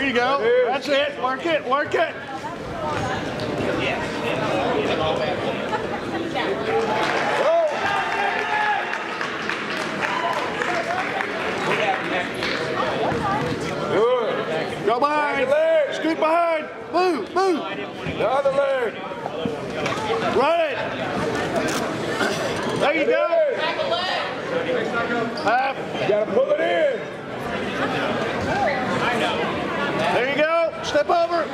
There you go. That's it. Work it. Work it. Good. Go behind. Scoot behind. Move. Move. The other leg. Run it. There you go. Half. You gotta pull it in. There you go. Step over.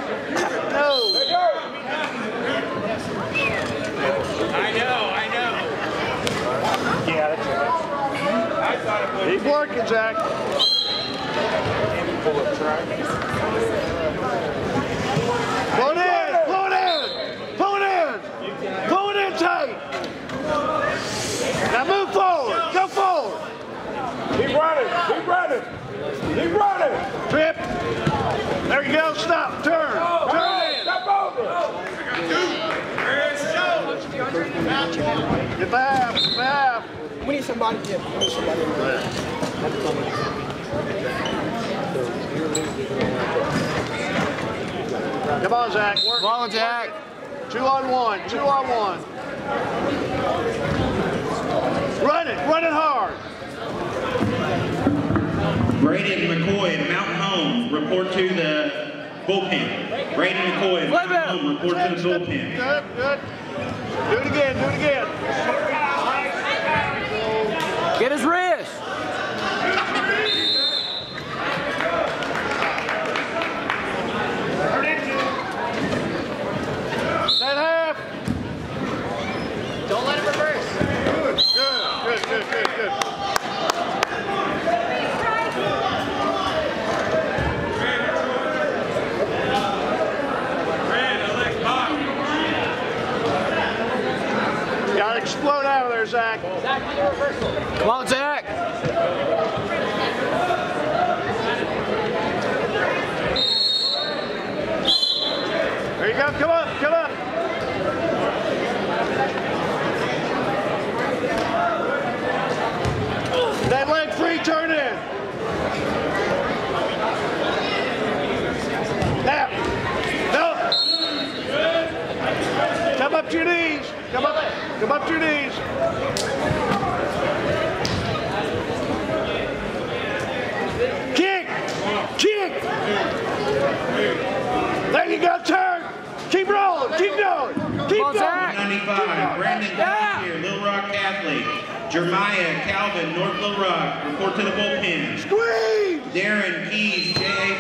No. There you go. I know, I know. Yeah, that's it. I thought it was. Keep working, Zach. Pull it in. Pull it in. Pull it in. Pull it in tight. Now move forward. Go forward. Keep running. Keep running. Keep running. Trip. Go. Stop. Turn. Turn. Step over. Get half. Get half. We need somebody. Yeah, we need somebody. in there. Come on, Zach. Come on, Jack. Two on one. Two on one. Run it. Run it hard. Braden McCoy, Mountain Home, report to the bullpen. Braden McCoy, Wait a minute. Mountain Home, report to the bullpen. Good. Good. Do it again. Do it again. Get his wrist. That half. Don't let it reverse. Good. Good. Good. Good. Good. Gotta explode out of there, Zach. Come on, Zach. There you go. Come up. Come up. That leg free. Turn in. Now. No. Come up to your knees. Come up. Come up to your knees. Kick. Kick. There you go. Turn. Keep rolling. Keep going. Keep going. Zach. 95, Brandon Yeah. here, Little Rock Catholic. Jeremiah Calvin, North Little Rock, report to the bullpen. Squeeze. Darren Keys, JA